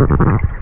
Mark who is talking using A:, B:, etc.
A: あ。